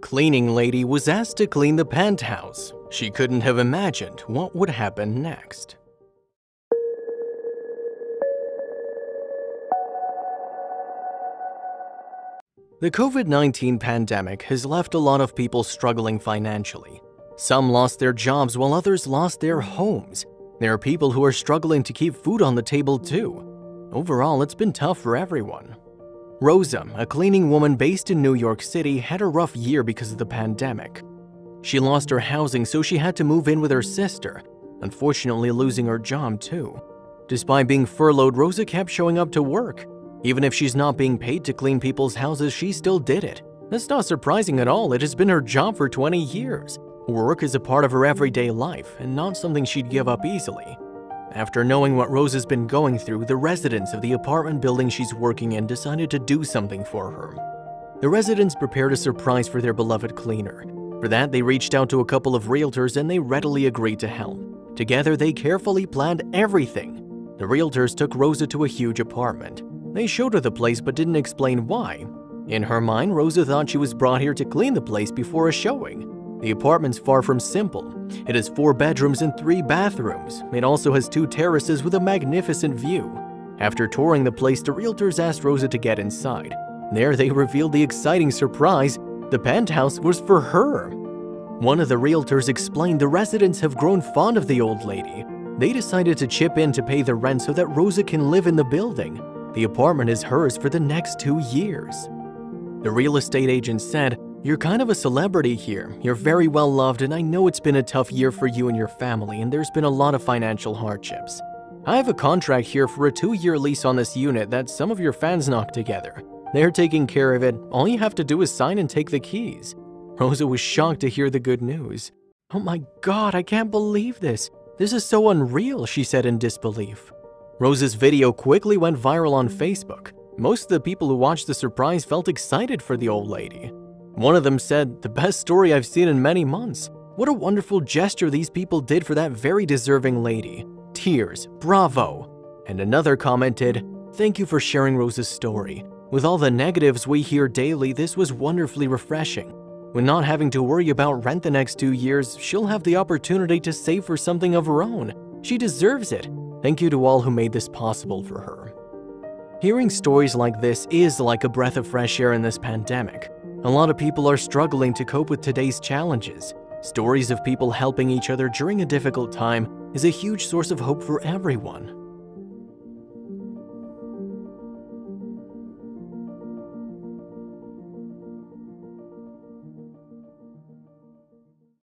Cleaning lady was asked to clean the penthouse. She couldn't have imagined what would happen next. The COVID 19 pandemic has left a lot of people struggling financially. Some lost their jobs while others lost their homes. There are people who are struggling to keep food on the table too. Overall, it's been tough for everyone. Rosa, a cleaning woman based in New York City, had a rough year because of the pandemic. She lost her housing, so she had to move in with her sister, unfortunately, losing her job too. Despite being furloughed, Rosa kept showing up to work. Even if she's not being paid to clean people's houses, she still did it. That's not surprising at all, it has been her job for 20 years. Work is a part of her everyday life and not something she'd give up easily. After knowing what Rose has been going through, the residents of the apartment building she's working in decided to do something for her. The residents prepared a surprise for their beloved cleaner. For that, they reached out to a couple of realtors and they readily agreed to help. Together, they carefully planned everything. The realtors took Rosa to a huge apartment. They showed her the place but didn't explain why. In her mind, Rosa thought she was brought here to clean the place before a showing. The apartment's far from simple. It has four bedrooms and three bathrooms. It also has two terraces with a magnificent view. After touring the place, the realtors asked Rosa to get inside. There, they revealed the exciting surprise the penthouse was for her. One of the realtors explained the residents have grown fond of the old lady. They decided to chip in to pay the rent so that Rosa can live in the building. The apartment is hers for the next two years. The real estate agent said, you're kind of a celebrity here. You're very well loved, and I know it's been a tough year for you and your family, and there's been a lot of financial hardships. I have a contract here for a two year lease on this unit that some of your fans knocked together. They're taking care of it. All you have to do is sign and take the keys. Rosa was shocked to hear the good news. Oh my god, I can't believe this. This is so unreal, she said in disbelief. Rosa's video quickly went viral on Facebook. Most of the people who watched the surprise felt excited for the old lady. One of them said, The best story I've seen in many months. What a wonderful gesture these people did for that very deserving lady. Tears, bravo. And another commented, Thank you for sharing Rose's story. With all the negatives we hear daily, this was wonderfully refreshing. When not having to worry about rent the next two years, she'll have the opportunity to save for something of her own. She deserves it. Thank you to all who made this possible for her. Hearing stories like this is like a breath of fresh air in this pandemic. A lot of people are struggling to cope with today's challenges. Stories of people helping each other during a difficult time is a huge source of hope for everyone.